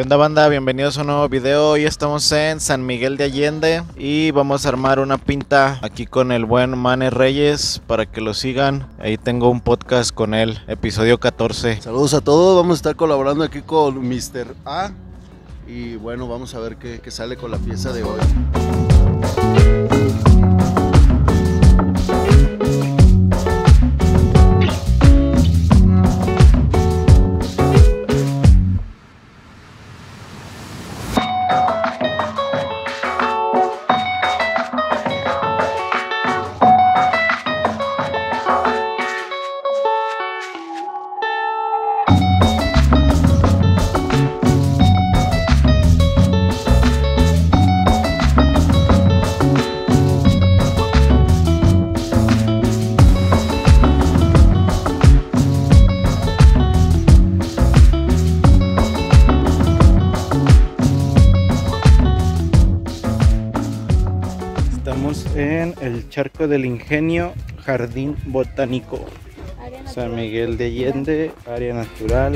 onda banda? Bienvenidos a un nuevo video. Hoy estamos en San Miguel de Allende y vamos a armar una pinta aquí con el buen Mane Reyes para que lo sigan. Ahí tengo un podcast con él, episodio 14. Saludos a todos, vamos a estar colaborando aquí con Mr. A y bueno, vamos a ver qué, qué sale con la pieza de hoy. Estamos en el Charco del Ingenio, Jardín Botánico. San. Miguel de Allende, área natural.